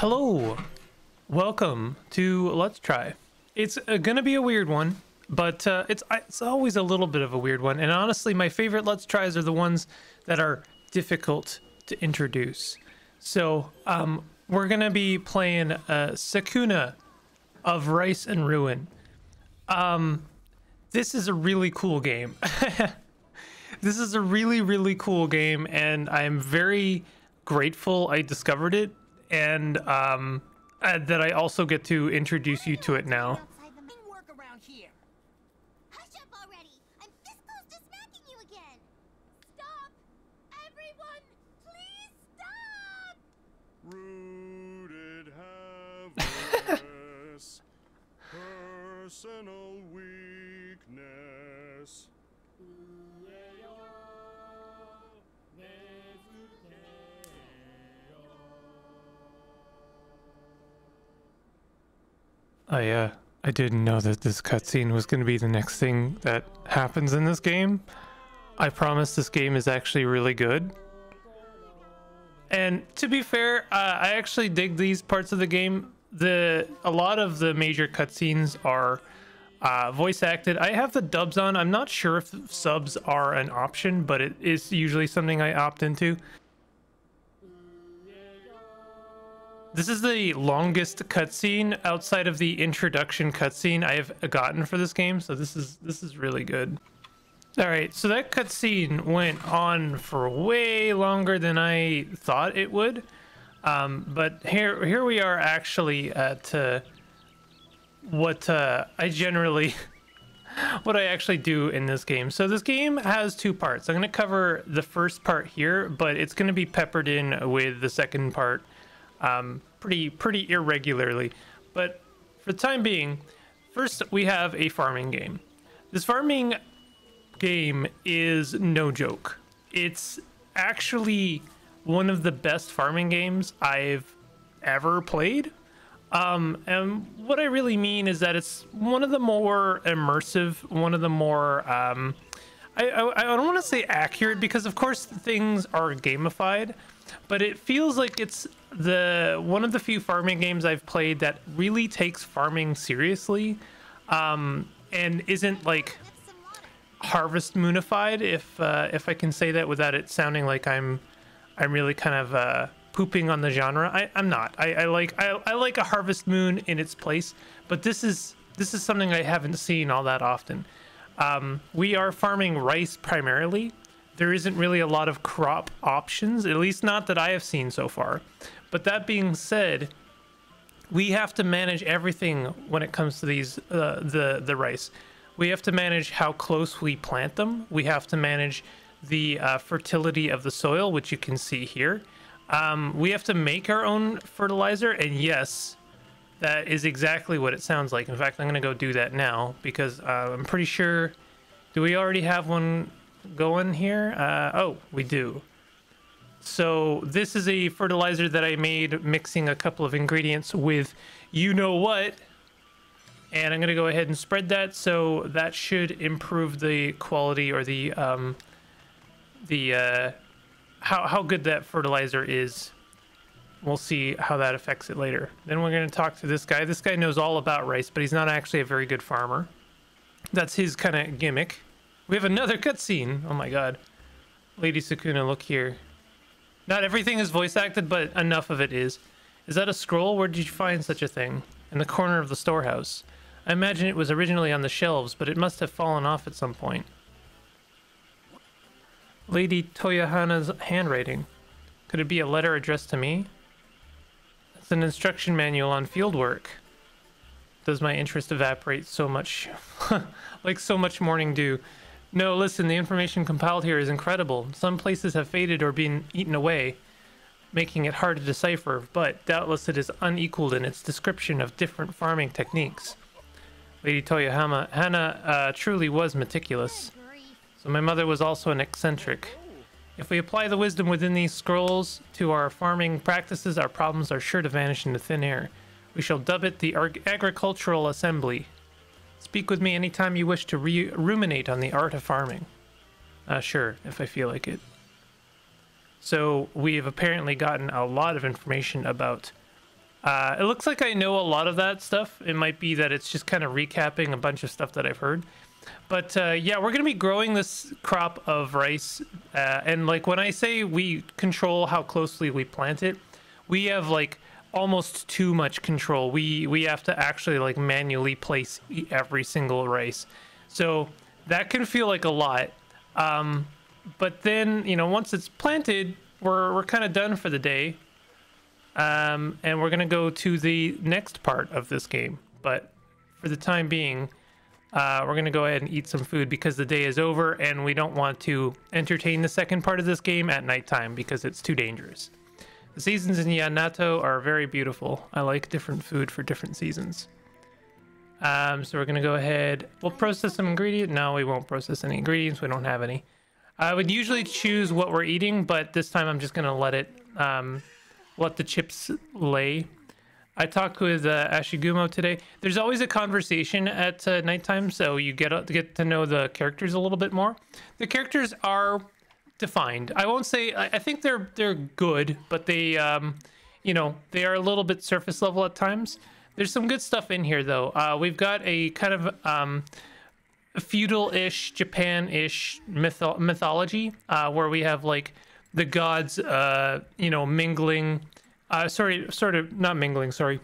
Hello, welcome to Let's Try. It's uh, gonna be a weird one, but uh, it's it's always a little bit of a weird one. And honestly, my favorite Let's Tries are the ones that are difficult to introduce. So um, we're gonna be playing uh, Sakuna of Rice and Ruin. Um, this is a really cool game. this is a really really cool game, and I'm very grateful I discovered it, and um, uh, that I also get to introduce you to it now. I uh I didn't know that this cutscene was going to be the next thing that happens in this game. I promise this game is actually really good. And to be fair, uh, I actually dig these parts of the game. The a lot of the major cutscenes are uh, voice acted. I have the dubs on. I'm not sure if subs are an option, but it is usually something I opt into. This is the longest cutscene outside of the introduction cutscene I have gotten for this game, so this is this is really good. All right, so that cutscene went on for way longer than I thought it would, um, but here here we are actually at uh, what uh, I generally what I actually do in this game. So this game has two parts. I'm going to cover the first part here, but it's going to be peppered in with the second part um, pretty pretty irregularly. But for the time being, first we have a farming game. This farming game is no joke. It's actually one of the best farming games I've ever played. Um, and what I really mean is that it's one of the more immersive, one of the more um, I, I, I don't want to say accurate because of course things are gamified, but it feels like it's the one of the few farming games I've played that really takes farming seriously, um, and isn't like harvest moonified. If uh, if I can say that without it sounding like I'm I'm really kind of uh, pooping on the genre. I, I'm not. I, I like I, I like a harvest moon in its place, but this is this is something I haven't seen all that often. Um, we are farming rice primarily. There isn't really a lot of crop options, at least not that I have seen so far. But that being said, we have to manage everything when it comes to these uh, the the rice. We have to manage how close we plant them. We have to manage the uh, fertility of the soil, which you can see here. Um, we have to make our own fertilizer, and yes, that is exactly what it sounds like. In fact, I'm gonna go do that now because uh, I'm pretty sure. Do we already have one going here? Uh, oh, we do. So this is a fertilizer that I made mixing a couple of ingredients with you know what. And I'm going to go ahead and spread that. So that should improve the quality or the, um, the, uh, how, how good that fertilizer is. We'll see how that affects it later. Then we're going to talk to this guy. This guy knows all about rice, but he's not actually a very good farmer. That's his kind of gimmick. We have another cutscene. Oh my god. Lady Sakuna, look here. Not everything is voice acted, but enough of it is. Is that a scroll? Where did you find such a thing? In the corner of the storehouse. I imagine it was originally on the shelves, but it must have fallen off at some point. Lady Toyohana's handwriting. Could it be a letter addressed to me? It's an instruction manual on fieldwork. Does my interest evaporate so much? like so much morning dew. No, listen, the information compiled here is incredible. Some places have faded or been eaten away, making it hard to decipher, but doubtless it is unequaled in its description of different farming techniques. Lady Toyohama Hana uh, truly was meticulous. So my mother was also an eccentric. If we apply the wisdom within these scrolls to our farming practices, our problems are sure to vanish into thin air. We shall dub it the Ag Agricultural Assembly. Speak with me anytime you wish to ruminate on the art of farming. Uh, sure, if I feel like it. So we have apparently gotten a lot of information about Uh, it looks like I know a lot of that stuff. It might be that it's just kind of recapping a bunch of stuff that I've heard. But uh, yeah, we're gonna be growing this crop of rice, uh, and like when I say we control how closely we plant it, we have like almost too much control. We we have to actually like manually place every single rice, so that can feel like a lot. Um, but then you know once it's planted, we're we're kind of done for the day, um, and we're gonna go to the next part of this game. But for the time being, uh, we're gonna go ahead and eat some food because the day is over, and we don't want to entertain the second part of this game at nighttime because it's too dangerous. The seasons in Yanato are very beautiful. I like different food for different seasons. Um, so we're gonna go ahead. We'll process some ingredients. No, we won't process any ingredients. We don't have any. I would usually choose what we're eating, but this time I'm just gonna let it um, let the chips lay. I talked with uh, Ashigumo today. There's always a conversation at uh, nighttime, so you get uh, get to know the characters a little bit more. The characters are defined. I won't say. I, I think they're they're good, but they, um, you know, they are a little bit surface level at times. There's some good stuff in here, though. Uh, we've got a kind of um, feudal-ish, Japan-ish mytho- mythology, uh, where we have like the gods, uh, you know, mingling. Uh, sorry, sort of not mingling. Sorry,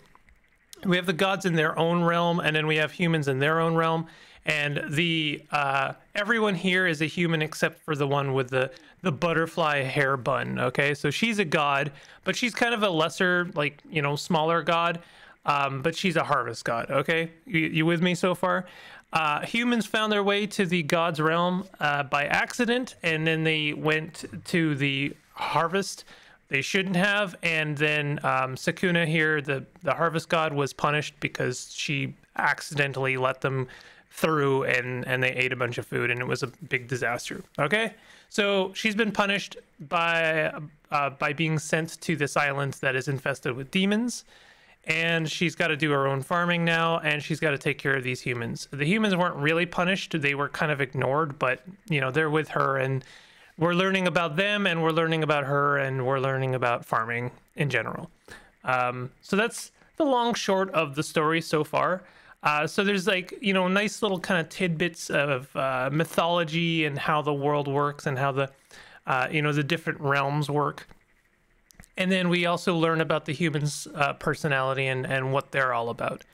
we have the gods in their own realm, and then we have humans in their own realm. And the uh, everyone here is a human except for the one with the the butterfly hair bun. Okay, so she's a god, but she's kind of a lesser, like you know, smaller god. Um, but she's a harvest god. Okay, you, you with me so far? Uh, humans found their way to the god's realm uh, by accident, and then they went to the harvest they shouldn't have. And then um, Sakuna here, the the harvest god, was punished because she accidentally let them through, and and they ate a bunch of food, and it was a big disaster. Okay, so she's been punished by uh, by being sent to this island that is infested with demons. And she's got to do her own farming now, and she's got to take care of these humans. The humans weren't really punished; they were kind of ignored, but you know they're with her, and we're learning about them and we're learning about her and we're learning about farming in general. Um, so that's the long short of the story so far. Uh, so there's like you know nice little kind of tidbits of uh, mythology and how the world works and how the uh, you know the different realms work. And then we also learn about the humans' uh, personality and, and what they're all about.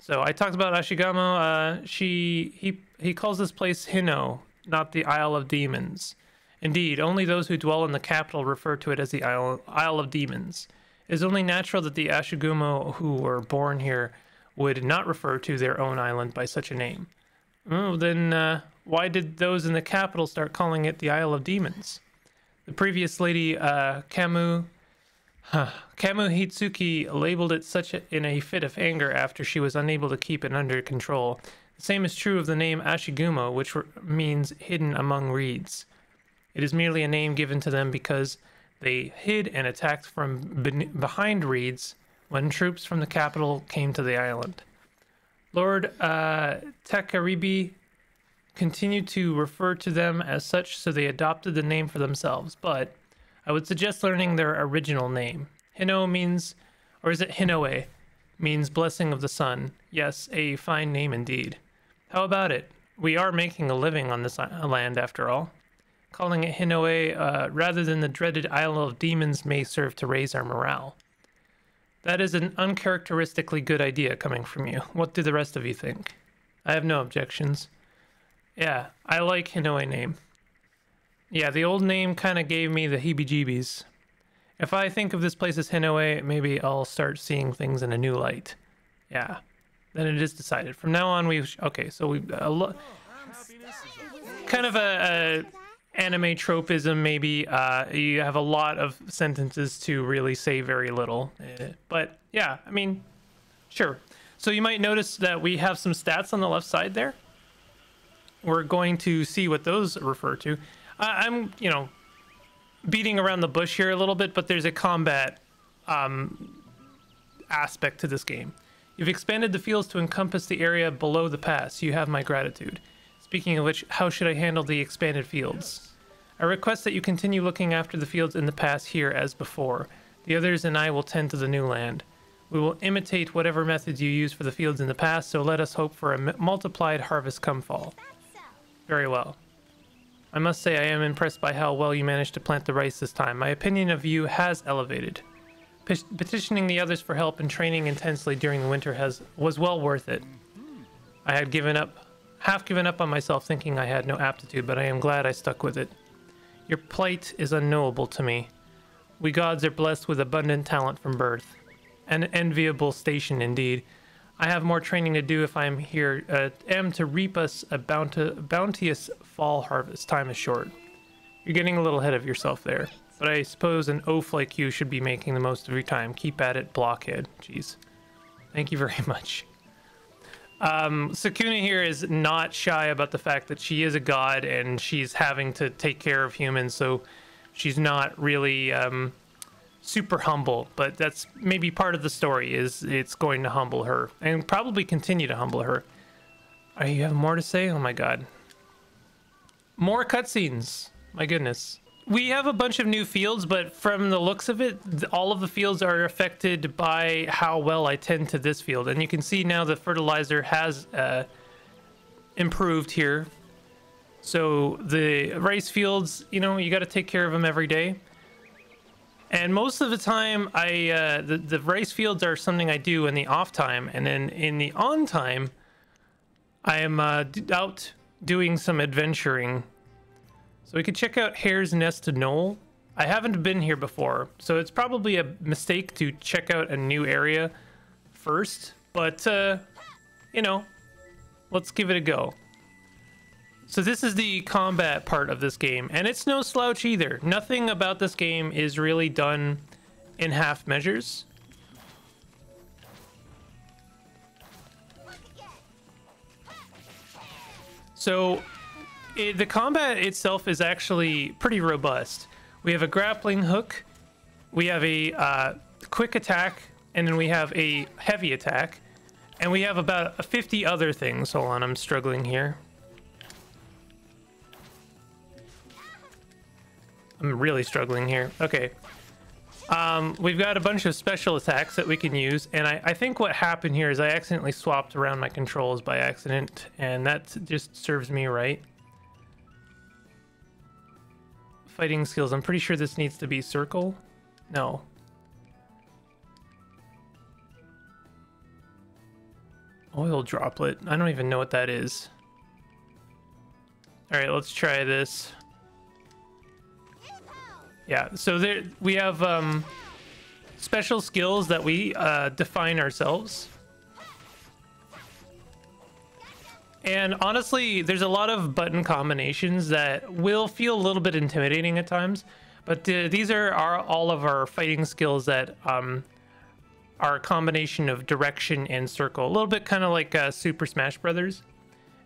So I talked about Ashigamo. Uh, she he he calls this place Hino, not the Isle of Demons. Indeed, only those who dwell in the capital refer to it as the Isle, Isle of Demons. It is only natural that the Ashigumo who were born here would not refer to their own island by such a name. Oh, then uh, why did those in the capital start calling it the Isle of Demons? The previous lady, uh, Kamu, huh, Kamu Hitsuki, labeled it such a, in a fit of anger after she was unable to keep it under control. The same is true of the name Ashigumo, which re- means hidden among reeds. It is merely a name given to them because they hid and attacked from ben- behind reeds when troops from the capital came to the island. Lord uh, continued to refer to them as such, so they adopted the name for themselves. But I would suggest learning their original name. Hino means, or is it Hinoe? Means blessing of the sun. Yes, a fine name indeed. How about it? We are making a living on this land after all. Calling it Hinoe uh, rather than the dreaded Isle of Demons may serve to raise our morale. That is an uncharacteristically good idea coming from you. What do the rest of you think? I have no objections. Yeah, I like Hinoe name. Yeah, the old name kind of gave me the heebie-jeebies. If I think of this place as Hinoe, maybe I'll start seeing things in a new light. Yeah, then it is decided. From now on, we okay. So we lo- kind of a, a anime tropism maybe. Uh, you have a lot of sentences to really say very little. Uh, but yeah, I mean, sure. So you might notice that we have some stats on the left side there. We're going to see what those refer to. I, I'm, you know, beating around the bush here a little bit, but there's a combat um, aspect to this game. You've expanded the fields to encompass the area below the pass. You have my gratitude. Speaking of which, how should I handle the expanded fields? I request that you continue looking after the fields in the past here as before. The others and I will tend to the new land. We will imitate whatever methods you used for the fields in the past, so let us hope for a multiplied harvest come fall. Very well. I must say I am impressed by how well you managed to plant the rice this time. My opinion of you has elevated. Pe- petitioning the others for help and training intensely during the winter has was well worth it. I had given up, half given up on myself, thinking I had no aptitude, but I am glad I stuck with it. Your plight is unknowable to me. We gods are blessed with abundant talent from birth. An enviable station indeed. I have more training to do if I am here, uh, am to reap us a bounteous fall harvest. Time is short. You're getting a little ahead of yourself there, but I suppose an oaf like you should be making the most of your time. Keep at it, blockhead. Jeez. Thank you very much. Um, Sakuna here is not shy about the fact that she is a god and she's having to take care of humans, so she's not really um, super humble. But that's maybe part of the story is it's going to humble her and probably continue to humble her. Are you have more to say? Oh my god. More cutscenes. My goodness. We have a bunch of new fields, but from the looks of it, all of the fields are affected by how well I tend to this field. And you can see now the fertilizer has uh, improved here. So the rice fields, you know, you got to take care of them every day. And most of the time, I uh, the the rice fields are something I do in the off time, and then in the on time, I am uh, out doing some adventuring. So we could check out Hare's Nest Knoll. I haven't been here before, so it's probably a mistake to check out a new area first. But uh, you know, let's give it a go. So this is the combat part of this game, and it's no slouch either. Nothing about this game is really done in half measures. So it, the combat itself is actually pretty robust. We have a grappling hook, we have a uh, quick attack, and then we have a heavy attack, and we have about 50 other things. Hold on, I'm struggling here. I'm really struggling here. Okay. Um, we've got a bunch of special attacks that we can use, and I, I think what happened here is I accidentally swapped around my controls by accident, and that just serves me right. Fighting skills. I'm pretty sure this needs to be circle. No. Oil droplet. I don't even know what that is. All right, let's try this. Yeah, so there we have um, special skills that we uh, define ourselves. And honestly, there's a lot of button combinations that will feel a little bit intimidating at times, but uh, these are, are all of our fighting skills that um, are a combination of direction and circle, a little bit kind of like uh, Super Smash Brothers.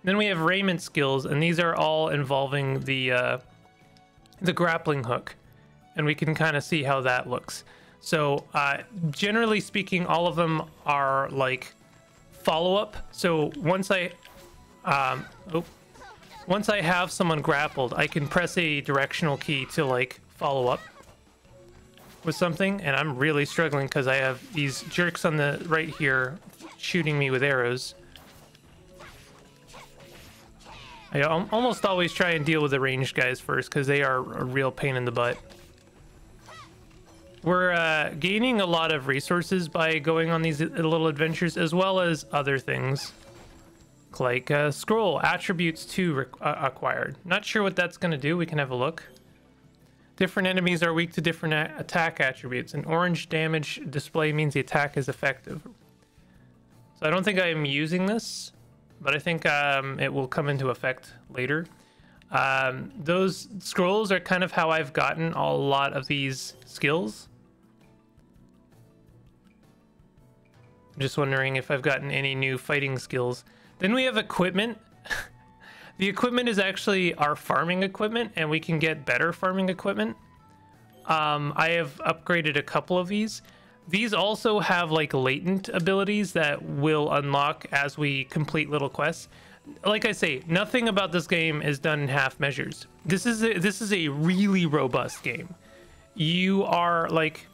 Then we have Raiment skills, and these are all involving the uh, the grappling hook, and we can kind of see how that looks. So, uh, generally speaking, all of them are like follow up. So once I, um, oh, once I have someone grappled, I can press a directional key to like follow up with something, and I'm really struggling because I have these jerks on the right here shooting me with arrows. I almost always try and deal with the ranged guys first because they are a real pain in the butt. We're uh, gaining a lot of resources by going on these little adventures as well as other things like uh, scroll attributes to uh, acquired. Not sure what that's going to do. We can have a look. Different enemies are weak to different attack attributes. An orange damage display means the attack is effective. So I don't think I am using this, but I think um, it will come into effect later. Um, those scrolls are kind of how I've gotten a lot of these skills. I'm just wondering if I've gotten any new fighting skills. Then we have equipment. the equipment is actually our farming equipment, and we can get better farming equipment. Um, I have upgraded a couple of these. These also have like latent abilities that will unlock as we complete little quests. Like I say, nothing about this game is done in half measures. This is a, this is a really robust game. You are like,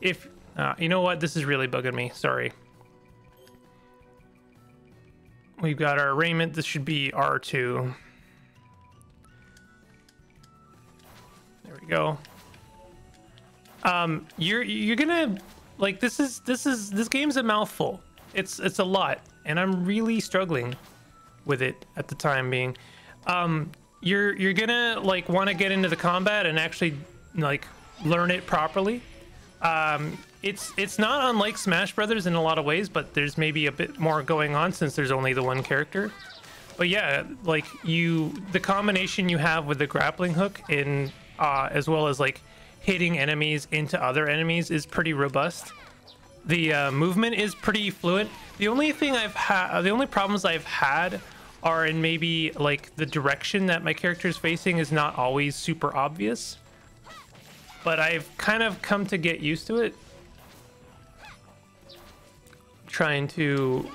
if Uh, you know what? This is really bugging me. Sorry. We've got our raiment. This should be R2. There we go. Um, you're you're gonna like this is this is this game's a mouthful. It's it's a lot, and I'm really struggling with it at the time being. Um, you're you're gonna like want to get into the combat and actually like learn it properly. Um, it's it's not unlike Smash Brothers in a lot of ways, but there's maybe a bit more going on since there's only the one character. But yeah, like you, the combination you have with the grappling hook in, uh, as well as like hitting enemies into other enemies is pretty robust. The uh, movement is pretty fluent. The only thing I've had, the only problems I've had are in maybe like the direction that my character is facing is not always super obvious. But I've kind of come to get used to it. Trying to,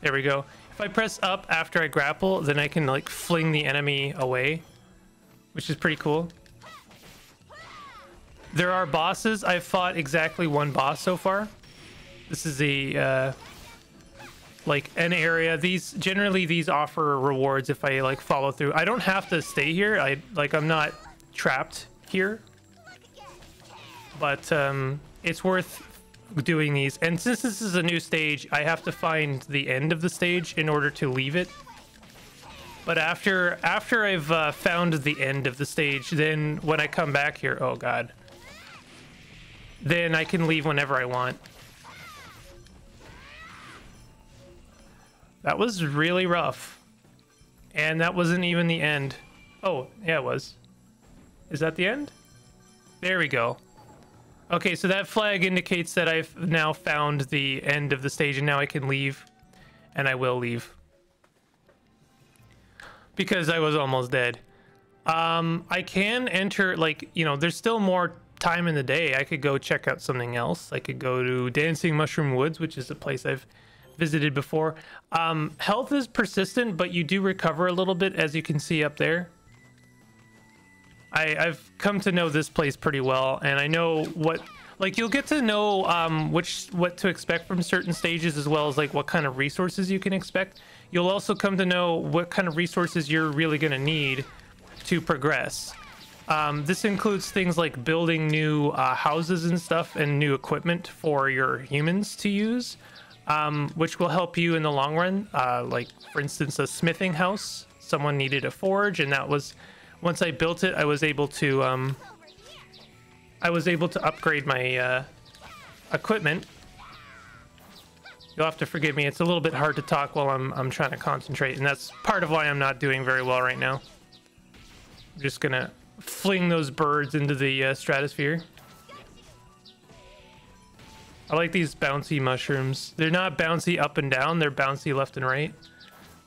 there we go. If I press up after I grapple, then I can like fling the enemy away, which is pretty cool. There are bosses. I've fought exactly one boss so far. This is a uh, like an area. These generally these offer rewards if I like follow through. I don't have to stay here. I like I'm not trapped here, but um, it's worth doing these. And since this is a new stage, I have to find the end of the stage in order to leave it. But after after I've uh, found the end of the stage, then when I come back here, oh god, then I can leave whenever I want. That was really rough. And that wasn't even the end. Oh, yeah, it was. Is that the end? There we go. Okay, so that flag indicates that I've now found the end of the stage and now I can leave. And I will leave. Because I was almost dead. Um, I can enter, like, you know, there's still more time in the day. I could go check out something else. I could go to Dancing Mushroom Woods, which is a place I've visited before. Um, health is persistent, but you do recover a little bit, as you can see up there. I, I've come to know this place pretty well, and I know what like you'll get to know um, which what to expect from certain stages as well as like what kind of resources you can expect. You'll also come to know what kind of resources you're really going to need to progress. Um, this includes things like building new uh, houses and stuff and new equipment for your humans to use, um, which will help you in the long run. Uh, like, for instance, a smithing house. Someone needed a forge, and that was once I built it, I was able to um, I was able to upgrade my uh, equipment. You'll have to forgive me. It's a little bit hard to talk while I'm I'm trying to concentrate, and that's part of why I'm not doing very well right now. I'm just gonna fling those birds into the uh, stratosphere. I like these bouncy mushrooms. They're not bouncy up and down, they're bouncy left and right,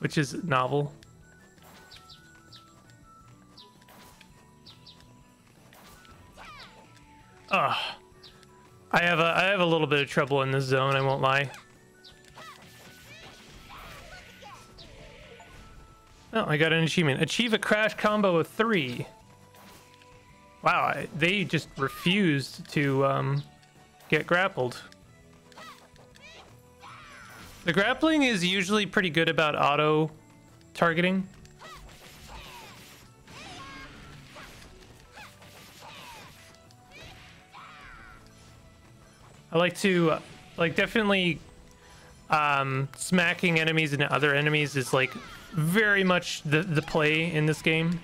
which is novel. Ugh. I have a I have a little bit of trouble in this zone, I won't lie. Oh, I got an achievement. Achieve a crash combo of three. Wow, I, they just refused to um, get grappled. The grappling is usually pretty good about auto targeting. I like to, like, definitely um, smacking enemies into other enemies is, like, very much the, the play in this game.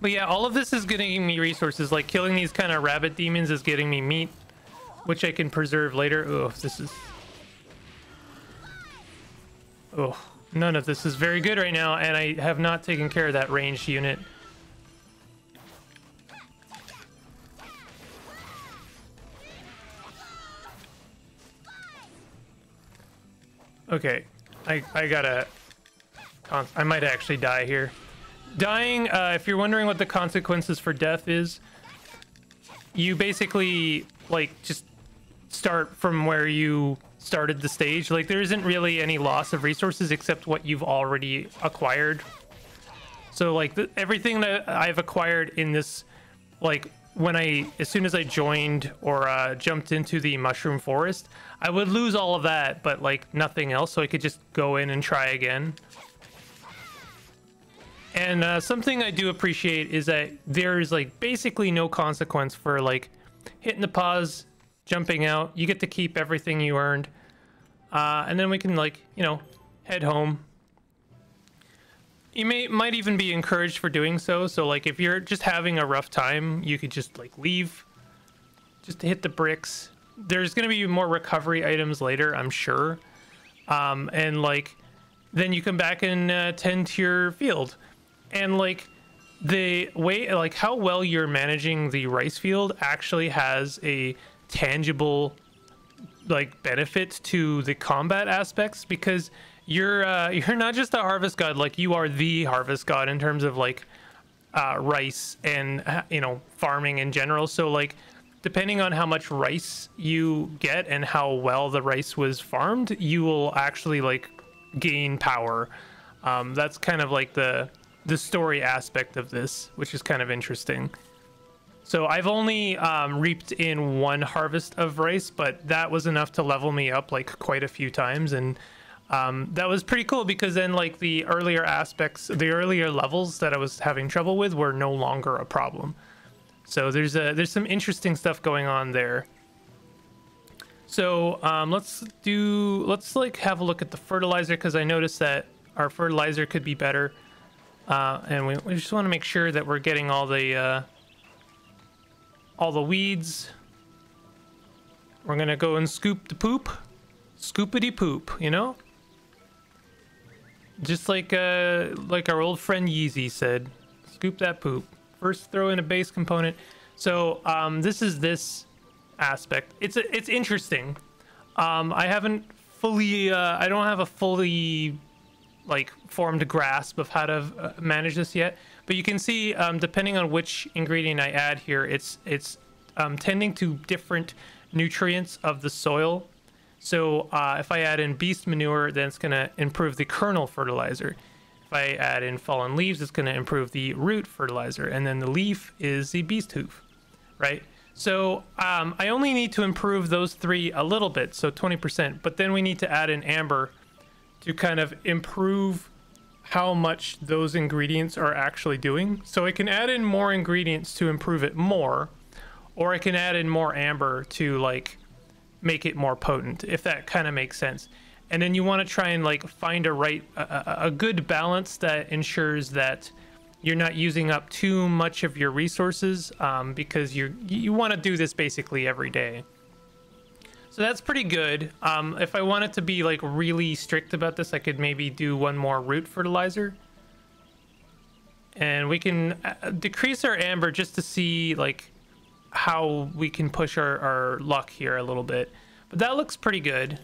But yeah, all of this is getting me resources. Like, killing these kind of rabbit demons is getting me meat, which I can preserve later. Oh, this is... Oh, none of this is very good right now, and I have not taken care of that ranged unit. Okay, I, I gotta... I might actually die here. Dying, uh, if you're wondering what the consequences for death is, you basically, like, just start from where you started the stage. Like, there isn't really any loss of resources except what you've already acquired. So, like, the, everything that I've acquired in this, like, when I, as soon as I joined or uh, jumped into the mushroom forest, I would lose all of that, but like nothing else, so I could just go in and try again. And uh, something I do appreciate is that there is like basically no consequence for like hitting the pause, jumping out. You get to keep everything you earned, uh, and then we can like you know head home. You may might even be encouraged for doing so. So like if you're just having a rough time, you could just like leave, just hit the bricks. There's gonna be more recovery items later, I'm sure, um, and like then you come back and uh, tend to your field and like the way like how well you're managing the rice field actually has a tangible like benefit to the combat aspects because you're uh, you're not just a harvest god like you are the harvest god in terms of like uh, rice and uh, you know farming in general so like depending on how much rice you get and how well the rice was farmed you will actually like gain power um, that's kind of like the the story aspect of this, which is kind of interesting. So I've only um, reaped in one harvest of rice, but that was enough to level me up like quite a few times, and um, that was pretty cool because then like the earlier aspects, the earlier levels that I was having trouble with were no longer a problem. So there's a there's some interesting stuff going on there. So um, let's do let's like have a look at the fertilizer because I noticed that our fertilizer could be better. Uh, and we, we just want to make sure that we're getting all the uh, all the weeds. We're gonna go and scoop the poop, scoopity poop, you know. Just like uh, like our old friend Yeezy said, scoop that poop. First, throw in a base component. So um, this is this aspect. It's a, it's interesting. Um, I haven't fully. Uh, I don't have a fully like formed grasp of how to uh, manage this yet. But you can see, um, depending on which ingredient I add here, it's it's um, tending to different nutrients of the soil. So uh, if I add in beast manure, then it's going to improve the kernel fertilizer. If I add in fallen leaves, it's going to improve the root fertilizer. And then the leaf is the beast hoof, right? So um, I only need to improve those three a little bit, so 20%. But then we need to add in amber to kind of improve how much those ingredients are actually doing. So I can add in more ingredients to improve it more, or I can add in more amber to like make it more potent, if that kind of makes sense. And then you want to try and like find a right, a, a good balance that ensures that you're not using up too much of your resources um, because you you want to do this basically every day. So that's pretty good. Um, if I wanted to be like really strict about this, I could maybe do one more root fertilizer. And we can uh, decrease our amber just to see like how we can push our, our luck here a little bit. But that looks pretty good.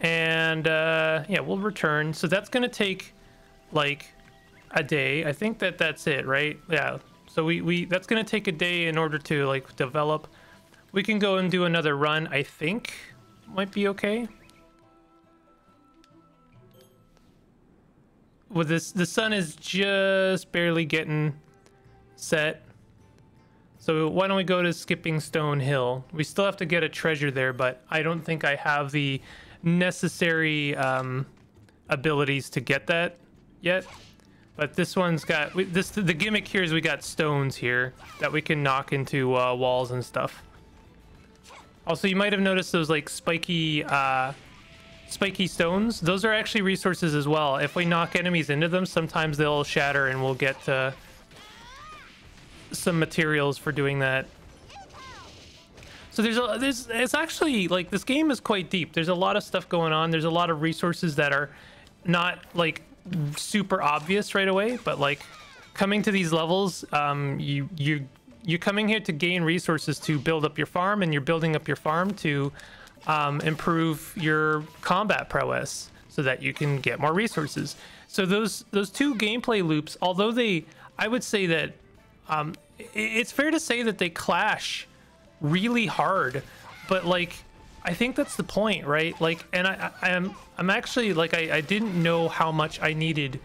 And uh, yeah, we'll return. So that's going to take like a day. I think that that's it, right? Yeah. So we, we that's going to take a day in order to like develop. We can go and do another run, I think. Might be okay. With this, the sun is just barely getting set. So why don't we go to Skipping Stone Hill? We still have to get a treasure there, but I don't think I have the necessary um, abilities to get that yet. But this one's got we, this. The gimmick here is we got stones here that we can knock into uh, walls and stuff. Also, you might have noticed those like spiky, uh, spiky stones. Those are actually resources as well. If we knock enemies into them, sometimes they'll shatter and we'll get uh, some materials for doing that. So there's a there's it's actually like this game is quite deep. There's a lot of stuff going on. There's a lot of resources that are not like super obvious right away, but like coming to these levels, um, you you you're coming here to gain resources to build up your farm, and you're building up your farm to um, improve your combat prowess so that you can get more resources. So those those two gameplay loops, although they, I would say that um, it's fair to say that they clash really hard, but like I think that's the point, right? Like, and I, I am I'm actually like I, I didn't know how much I needed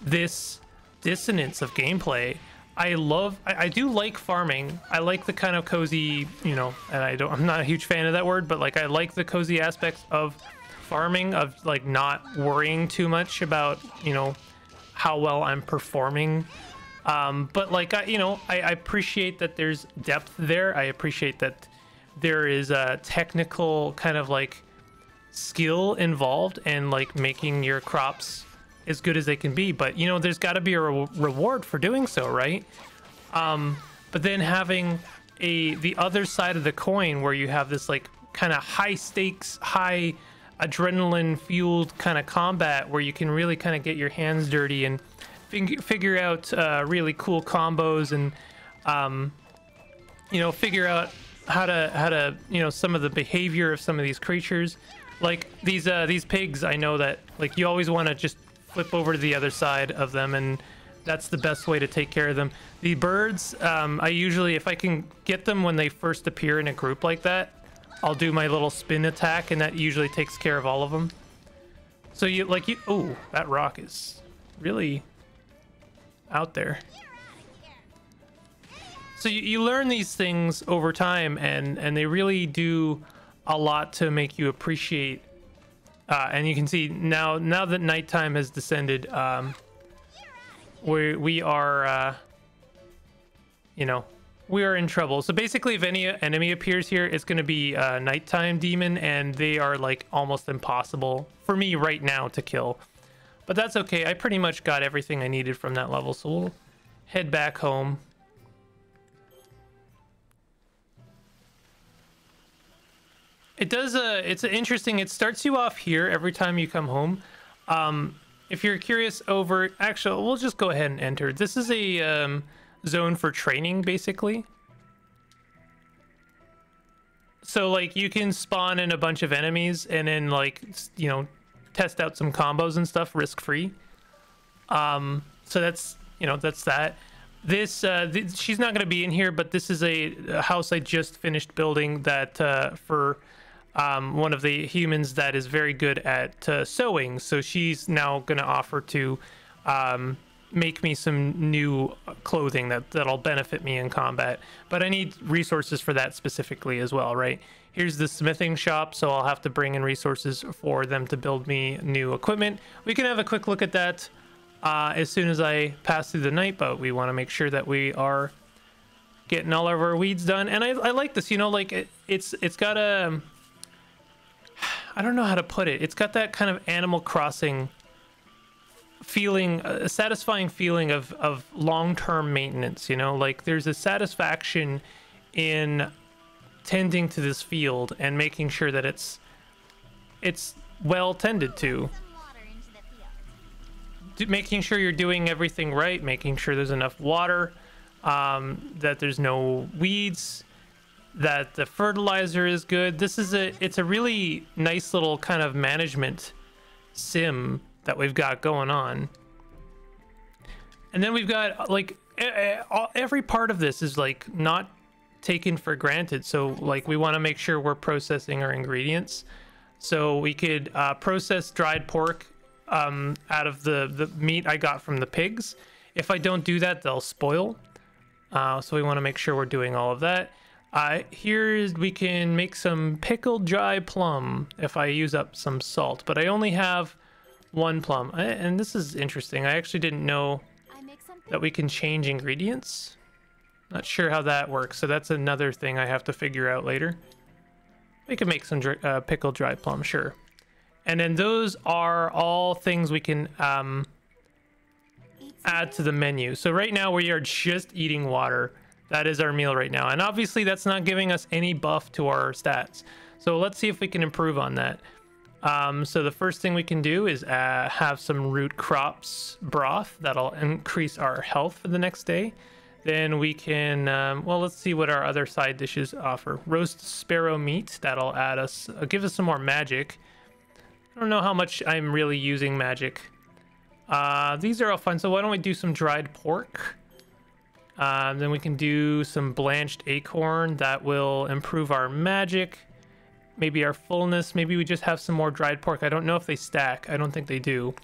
this dissonance of gameplay I love, I, I do like farming. I like the kind of cozy, you know, and I don't, I'm not a huge fan of that word, but like I like the cozy aspects of farming, of like not worrying too much about, you know, how well I'm performing. Um, but like, I, you know, I, I appreciate that there's depth there. I appreciate that there is a technical kind of like skill involved and like making your crops as good as they can be but you know there's got to be a re- reward for doing so right um but then having a the other side of the coin where you have this like kind of high stakes high adrenaline fueled kind of combat where you can really kind of get your hands dirty and fig- figure out uh, really cool combos and um you know figure out how to how to you know some of the behavior of some of these creatures. Like these uh these pigs i know that like you always want to just flip over to the other side of them and that's the best way to take care of them. The birds um i usually if i can get them when they first appear in a group like that i'll do my little spin attack and that usually takes care of all of them. So you like you oh that rock is really out there. So you, you learn these things over time and and they really do a lot to make you appreciate uh, and you can see now now that nighttime has descended um we we are uh you know we are in trouble. So basically if any enemy appears here it's going to be a nighttime demon and they are like almost impossible for me right now to kill but that's okay i pretty much got everything i needed from that level so we'll head back home It does. Uh, it's interesting. It starts you off here every time you come home. Um, if you're curious over, actually, we'll just go ahead and enter. This is a um, zone for training, basically. So like you can spawn in a bunch of enemies and then like you know test out some combos and stuff risk free. Um, so that's you know that's that. This uh, th she's not gonna be in here, but this is a, a house I just finished building that uh, for um, one of the humans that is very good at uh, sewing. So she's now going to offer to um, make me some new clothing that that'll benefit me in combat. But I need resources for that specifically as well, right? Here's the smithing shop, so I'll have to bring in resources for them to build me new equipment. We can have a quick look at that uh, as soon as I pass through the night, but we want to make sure that we are getting all of our weeds done. And I, I like this, you know, like it, it's it's got a I don't know how to put it. It's got that kind of Animal Crossing feeling, a satisfying feeling of of long-term maintenance. You know, like there's a satisfaction in tending to this field and making sure that it's it's well tended to. Making sure you're doing everything right, making sure there's enough water, um, that there's no weeds, that the fertilizer is good. This is a it's a really nice little kind of management sim that we've got going on. And then we've got like every part of this is like not taken for granted. So like we want to make sure we're processing our ingredients. So we could uh, process dried pork um, out of the the meat I got from the pigs. If I don't do that, they'll spoil. Uh, so we want to make sure we're doing all of that. Uh, here we can make some pickled dry plum if I use up some salt, but I only have one plum. I- And this is interesting. I actually didn't know I make something. that we can change ingredients. Not sure how that works, so that's another thing I have to figure out later. We can make some dr- uh, pickled dry plum, sure. And then those are all things we can um, add to the menu. So right now we are just eating water. That is our meal right now. And obviously that's not giving us any buff to our stats. So let's see if we can improve on that. Um, so the first thing we can do is uh, have some root crops broth. That'll increase our health for the next day. Then we can, um, well, let's see what our other side dishes offer. Roast sparrow meat. That'll add us, uh, give us some more magic. I don't know how much I'm really using magic. Uh, these are all fun. So why don't we do some dried pork? Um, then we can do some blanched acorn. That will improve our magic. Maybe our fullness. Maybe we just have some more dried pork. I don't know if they stack. I don't think they do.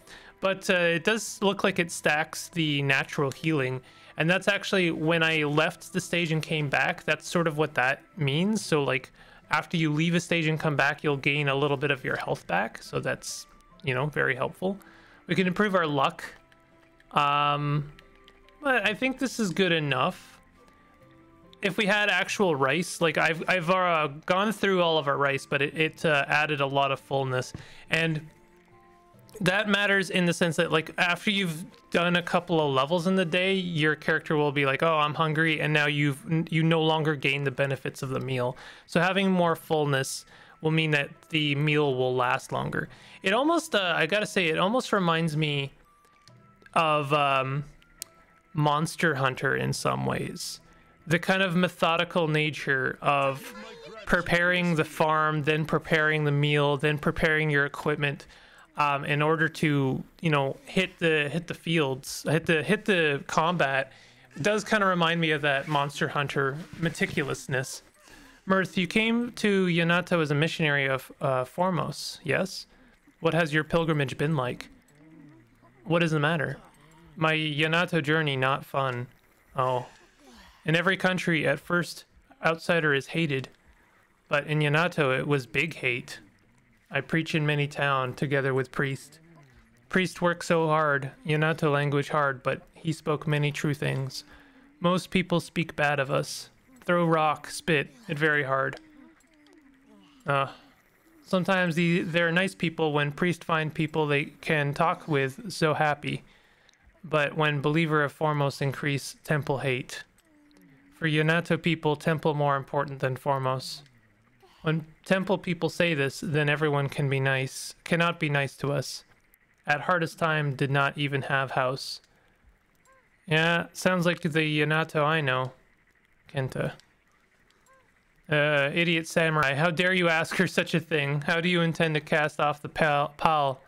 But uh, it does look like it stacks the natural healing. And that's actually when I left the stage and came back, that's sort of what that means. So like after you leave a stage and come back, you'll gain a little bit of your health back. So that's, you know, very helpful. We can improve our luck. Um, but I think this is good enough. If we had actual rice, like I've I've uh, gone through all of our rice, but it, it uh, added a lot of fullness, and that matters in the sense that like after you've done a couple of levels in the day, your character will be like, "Oh, I'm hungry," and now you've you no longer gain the benefits of the meal. So having more fullness will mean that the meal will last longer. It almost, uh, I gotta say, it almost reminds me of um, Monster Hunter in some ways. The kind of methodical nature of preparing the farm, then preparing the meal, then preparing your equipment um, in order to, you know, hit the hit the fields, hit the hit the combat. Does kind of remind me of that Monster Hunter meticulousness. Myrthe, you came to Yanato as a missionary of uh, Formos, yes? What has your pilgrimage been like? What is the matter? My Yanato journey not fun. Oh. In every country, at first, outsider is hated. But in Yanato, it was big hate. I preach in many town, together with priest. Priest worked so hard, Yanato language hard, but he spoke many true things. Most people speak bad of us. Throw rock, spit, it very hard. Uh, sometimes the, they're nice people when priest find people they can talk with so happy. But when believer of foremost increase, temple hate. For Yanato people, temple more important than Formos. When temple people say this, then everyone can be nice, cannot be nice to us. At hardest time, did not even have house. Yeah, sounds like the Yanato I know. Kenta. Uh, idiot samurai, how dare you ask her such a thing? How do you intend to cast off the pal, pal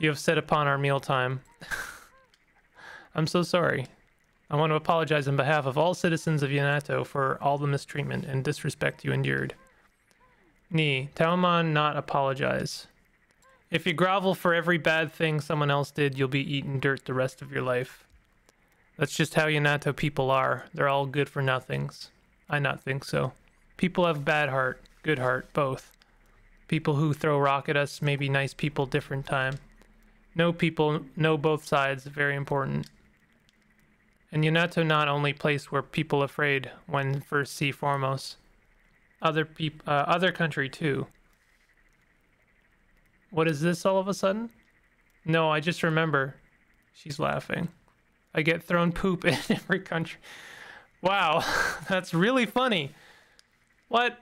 you have set upon our mealtime? I'm so sorry. I want to apologize on behalf of all citizens of Yanato for all the mistreatment and disrespect you endured. Ni, Tauemon not apologize. If you grovel for every bad thing someone else did, you'll be eating dirt the rest of your life. That's just how Yanato people are. They're all good for nothings. I not think so. People have bad heart, good heart, both. People who throw rock at us may be nice people different time. Know people, know both sides, very important. And Yanato not only place where people afraid when first see Formos. Other peop uh, other country too. What is this all of a sudden? No, I just remember. She's laughing. I get thrown poop in every country. Wow, that's really funny. What?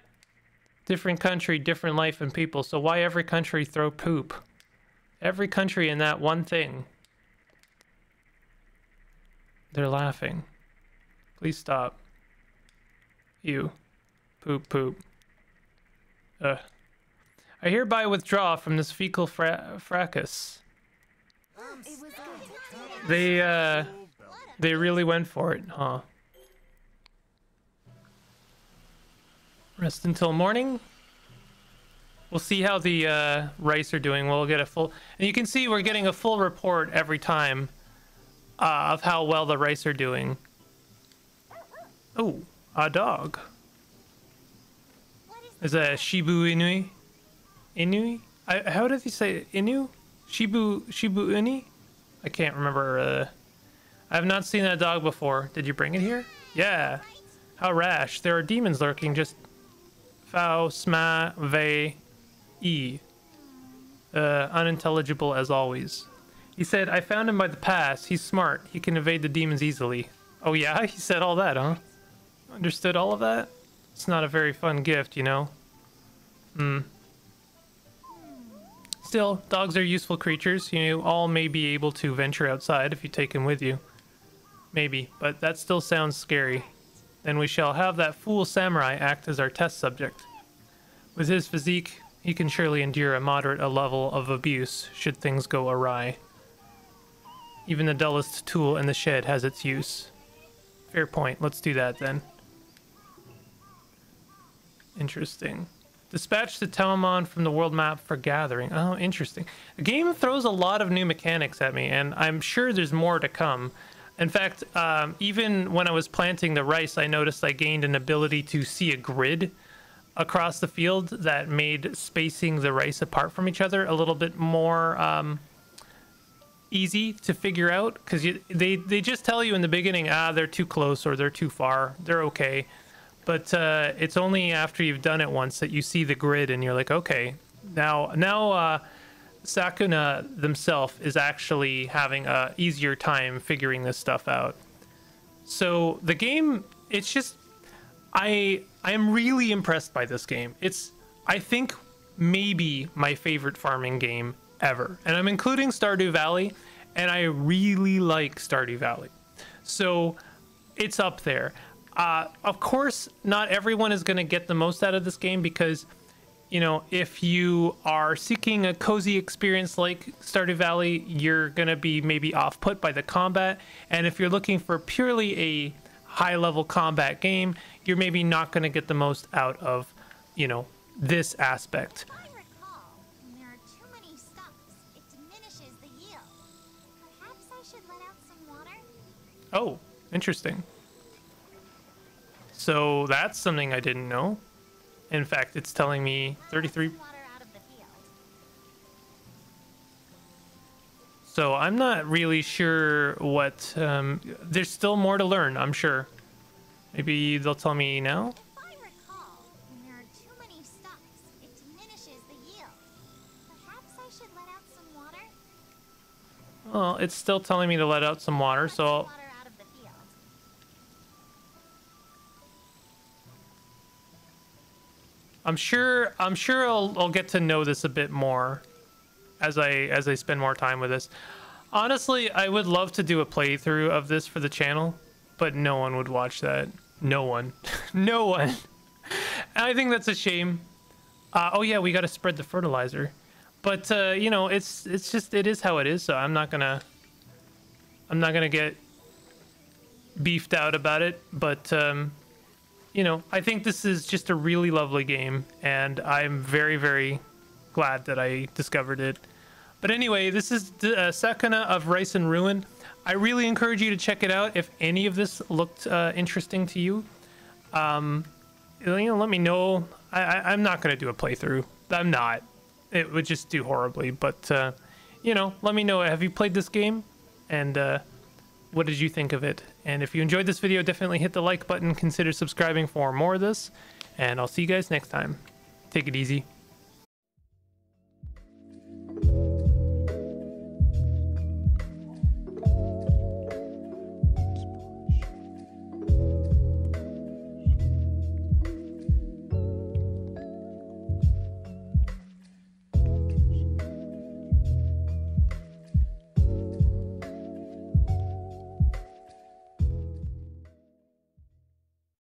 Different country, different life and people. So why every country throw poop? Every country in that one thing. They're laughing. Please stop. You. Poop, poop. Ugh. I hereby withdraw from this fecal fra fracas. They, uh, they really went for it, huh? Rest until morning. We'll see how the uh, rice are doing. We'll get a full, and you can see we're getting a full report every time uh, of how well the rice are doing. Oh, a dog. Is that Shibu Inui? Inui? I, how did he say Inu? Shibu Shibu Uni? I can't remember. Uh, I have not seen that dog before. Did you bring it here? Yeah. How rash. There are demons lurking. Just Fao Sma Ve E. Uh, unintelligible as always. He said, I found him by the pass. He's smart. He can evade the demons easily. Oh yeah? He said all that, huh? Understood all of that? It's not a very fun gift, you know? Hmm. Still, dogs are useful creatures. You all may be able to venture outside if you take him with you. Maybe, but that still sounds scary. Then we shall have that fool samurai act as our test subject. With his physique, he can surely endure a moderate a level of abuse should things go awry. Even the dullest tool in the shed has its use. Fair point. Let's do that then. Interesting. Dispatch the Tauemon from the world map for gathering. Oh, interesting. The game throws a lot of new mechanics at me, and I'm sure there's more to come. In fact, um, even when I was planting the rice, I noticed I gained an ability to see a grid across the field that made spacing the rice apart from each other a little bit more um, easy to figure out because they they just tell you in the beginning ah they're too close or they're too far. They're okay. But uh, it's only after you've done it once that you see the grid and you're like okay now now uh, Sakuna themselves is actually having a easier time figuring this stuff out. So the game it's just I I am really impressed by this game. It's I think maybe my favorite farming game ever. And I'm including Stardew Valley, and I really like Stardew Valley. So it's up there. Uh, of course, not everyone is going to get the most out of this game because, you know, if you are seeking a cozy experience like Stardew Valley, you're going to be maybe off put by the combat. And if you're looking for purely a high level combat game, you're maybe not going to get the most out of, you know, this aspect. Oh, interesting. So that's something I didn't know. In fact, it's telling me 33. So I'm not really sure what. Um, there's still more to learn, I'm sure. Maybe they'll tell me now? Well, it's still telling me to let out some water, so I'm sure I'm sure I'll, I'll get to know this a bit more as I as I spend more time with this. Honestly, I would love to do a playthrough of this for the channel, but no one would watch that. No one. no one. I think that's a shame. Uh, oh yeah, we got to spread the fertilizer. But uh, you know, it's it's just it is how it is, so I'm not going to I'm not going to get beefed out about it, but um you know, I think this is just a really lovely game, and I'm very, very glad that I discovered it. But anyway, this is uh, Sakuna of Rice and Ruin. I really encourage you to check it out if any of this looked uh, interesting to you. Um, you know, let me know. I, am not going to do a playthrough. I'm not. It would just do horribly. But, uh, you know, let me know. Have you played this game? And uh, what did you think of it? And if you enjoyed this video, definitely hit the like button, consider subscribing for more of this, and I'll see you guys next time. Take it easy.